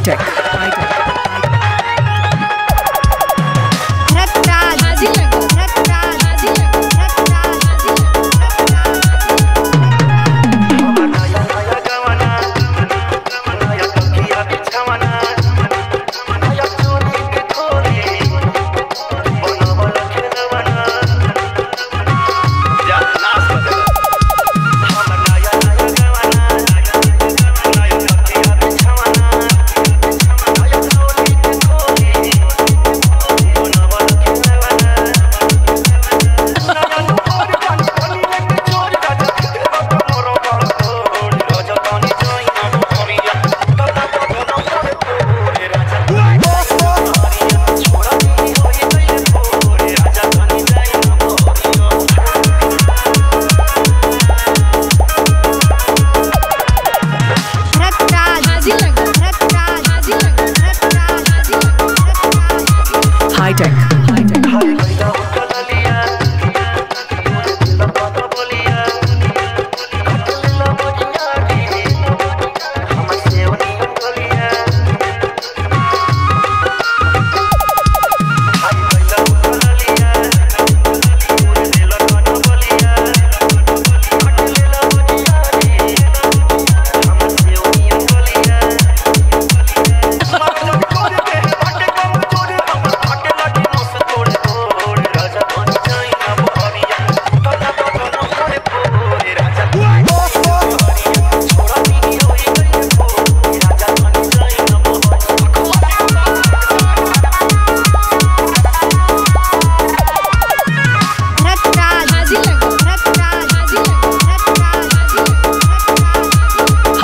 high tech. High tech.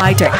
high tech.